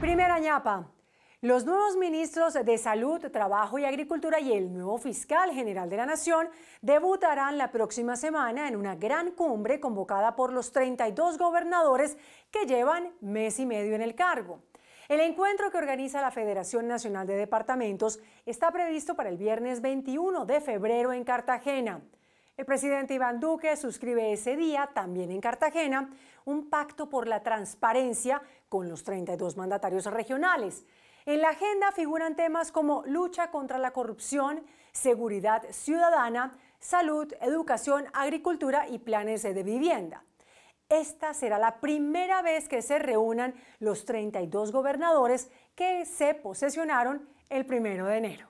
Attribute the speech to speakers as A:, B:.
A: Primera ñapa. Los nuevos ministros de Salud, Trabajo y Agricultura y el nuevo fiscal general de la Nación debutarán la próxima semana en una gran cumbre convocada por los 32 gobernadores que llevan mes y medio en el cargo. El encuentro que organiza la Federación Nacional de Departamentos está previsto para el viernes 21 de febrero en Cartagena. El presidente Iván Duque suscribe ese día, también en Cartagena, un pacto por la transparencia con los 32 mandatarios regionales. En la agenda figuran temas como lucha contra la corrupción, seguridad ciudadana, salud, educación, agricultura y planes de vivienda. Esta será la primera vez que se reúnan los 32 gobernadores que se posesionaron el primero de enero.